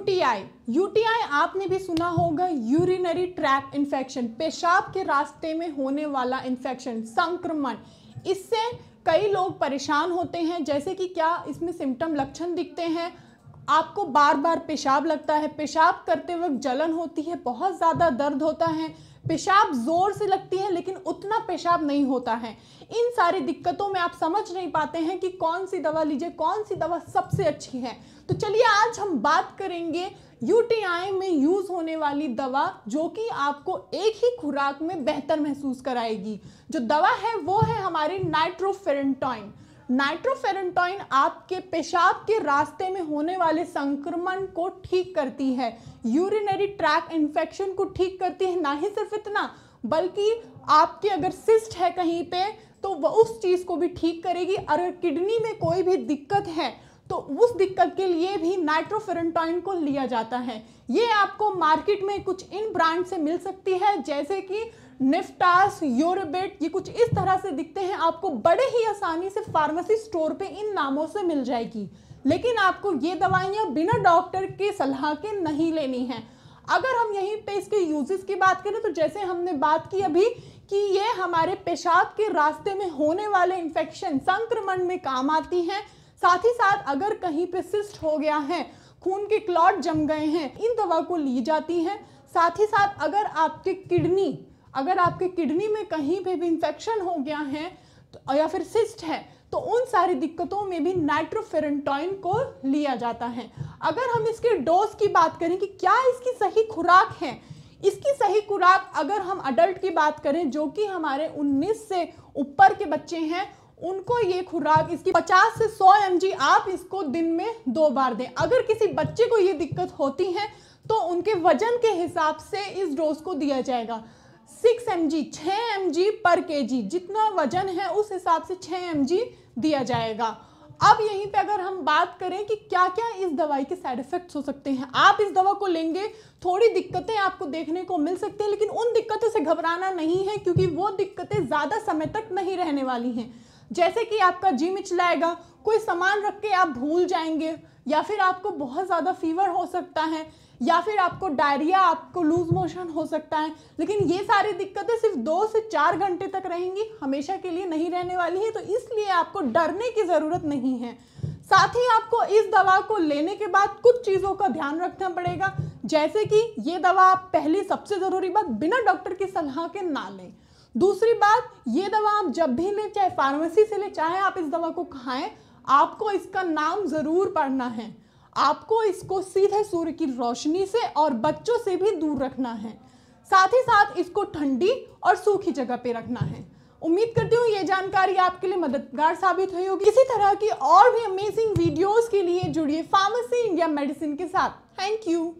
UTI UTI आपने भी सुना होगा यूरिनरी ट्रैक इन्फेक्शन पेशाब के रास्ते में होने वाला इन्फेक्शन संक्रमण। इससे कई लोग परेशान होते हैं, जैसे कि क्या इसमें सिम्टम लक्षण दिखते हैं? आपको बार बार पेशाब लगता है। पेशाब करते वक्त जलन होती है, बहुत ज़्यादा दर्द होता है। पेशाब ज़ोर से लगती है, लेकिन उतना पेशाब नहीं होता है। इन सारी दिक्कतों में आप समझ नहीं पाते हैं कि कौन सी दवा लीजिए, कौन सी दवा सबसे अच्छी है। तो चलिए आज हम बात करेंगे यूटीआई में यूज़ होने वाली दवा, जो कि आपको एक ही खुराक में बेहतर महसूस कराएगी। जो दवा है, वो है हमारी नाइट्रोफेरेंटॉइन नाइट्रोफेरेंटॉइन आपके पेशाब के रास्ते में होने वाले संक्रमण को ठीक करती है। यूरिनरी ट्रैक इन्फेक्शन को ठीक करती है, ना ही सिर्फ़ इतना, बल्कि आपके अगर सिस्ट है कहीं पे तो वह उस चीज़ को भी ठीक करेगी। अगर किडनी में कोई भी दिक्कत है तो उस दिक्कत के लिए भी नाइट्रोफेरेंटॉइन को लिया जाता है। ये आपको मार्केट में कुछ इन ब्रांड से मिल सकती है, जैसे कि निफ्टास, यूरोबेट, ये कुछ इस तरह से दिखते हैं, आपको बड़े ही आसानी से फार्मेसी स्टोर पे इन नामों से मिल जाएगी। लेकिन आपको ये दवाइयाँ बिना डॉक्टर के सलाह के नहीं लेनी है। अगर हम यहीं पे इसके यूजेस की बात करें तो जैसे हमने बात की अभी कि ये हमारे पेशाब के रास्ते में होने वाले इन्फेक्शन संक्रमण में काम आती हैं। साथ ही साथ अगर कहीं पे सिस्ट हो गया है, खून के क्लॉट जम गए हैं, इन दवा को ली जाती है। साथ ही साथ अगर आपके किडनी अगर आपके किडनी में कहीं पे भी इंफेक्शन हो गया है तो या फिर सिस्ट है तो उन सारी दिक्कतों में भी नाइट्रोफेरेंटॉइन को लिया जाता है। अगर हम इसके डोज की बात करें कि क्या इसकी सही खुराक है, इसकी सही खुराक अगर हम अडल्ट की बात करें, जो कि हमारे 19 से ऊपर के बच्चे हैं, उनको ये खुराक, इसकी 50 से 100 एम आप इसको दिन में दो बार दें। अगर किसी बच्चे को ये दिक्कत होती है तो उनके वज़न के हिसाब से इस डोज को दिया जाएगा। सिक्स एम जी छः एम जी पर के जी जितना वज़न है उस हिसाब से छः एम जी दिया जाएगा। अब यहीं पे अगर हम बात करें कि क्या क्या इस दवाई के साइड इफेक्ट्स हो सकते हैं, आप इस दवा को लेंगे, थोड़ी दिक्कतें आपको देखने को मिल सकती हैं, लेकिन उन दिक्कतों से घबराना नहीं है, क्योंकि वो दिक्कतें ज़्यादा समय तक नहीं रहने वाली हैं। जैसे कि आपका जी मिचलाएगा कोई सामान रख के आप भूल जाएँगे या फिर आपको बहुत ज़्यादा फीवर हो सकता है, या फिर आपको डायरिया आपको लूज मोशन हो सकता है। लेकिन ये सारी दिक्कतें सिर्फ़ दो से चार घंटे तक रहेंगी, हमेशा के लिए नहीं रहने वाली है तो इसलिए आपको डरने की ज़रूरत नहीं है। साथ ही आपको इस दवा को लेने के बाद कुछ चीज़ों का ध्यान रखना पड़ेगा, जैसे कि ये दवा आप पहली सबसे ज़रूरी बात बिना डॉक्टर की सलाह के ना लें। दूसरी बात, ये दवा आप जब भी लें, चाहे फार्मेसी से लें, चाहे आप इस दवा को खाएँ आपको इसका नाम ज़रूर पढ़ना है। आपको इसको सीधे सूर्य की रोशनी से और बच्चों से भी दूर रखना है। साथ ही साथ इसको ठंडी और सूखी जगह पे रखना है। उम्मीद करती हूँ ये जानकारी आपके लिए मददगार साबित हुई होगी। इसी तरह की और भी अमेजिंग वीडियोस के लिए जुड़िए फार्मेसी इंडिया मेडिसिन के साथ। Thank you